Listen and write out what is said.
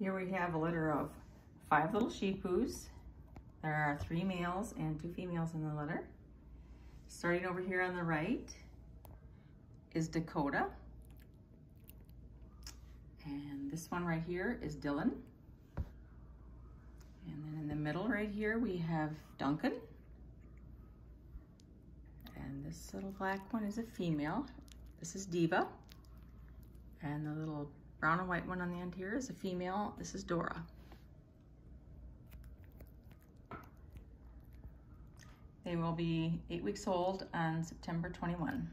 Here we have a litter of five little Shih Poos. There are three males and two females in the litter. Starting over here on the right is Dakota. And this one right here is Dylan. And then in the middle right here we have Duncan. And this little black one is a female. This is Diva. And the little brown and white one on the end here is a female. This is Dora. They will be eight weeks old on September 21.